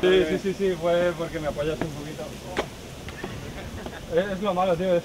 Sí, sí, sí, sí, fue porque me apoyaste un poquito. Es, lo malo, tío. Es...